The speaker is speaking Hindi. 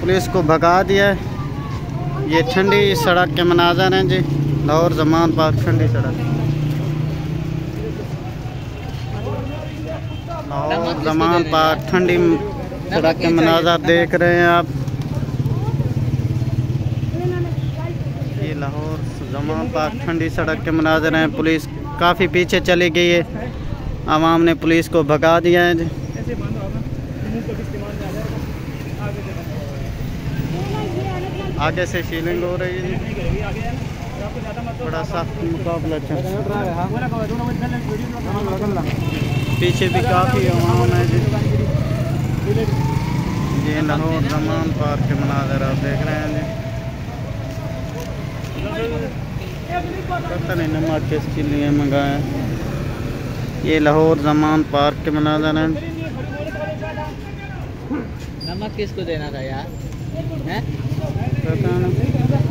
पुलिस को भगा दिया है। ये ठंडी सड़क के मनाजर हैं जी, लाहौर जमान पार्क ठंडी सड़क। लाहौर जमान पार्क ठंडी सड़क के मनाजर देख रहे हैं आप। ये लाहौर जमान पार्क ठंडी सड़क के मनाजर हैं। पुलिस काफ़ी पीछे चली गई है। आवाम ने पुलिस को भगा दिया है जी। आगे से शीलिंग हो रही है। बड़ा सख्त मुकाबला चल पीछे भी काफ़ी आवाम है जी। ये लाहौर जमान पार्क के मनाजर आप देख रहे हैं जी। पता नहीं नमक किसके लिए मंगाया। ये लाहौर जमान पार्क के मनाजर हैं। नमक किसको देना था यार? हैं पता नहीं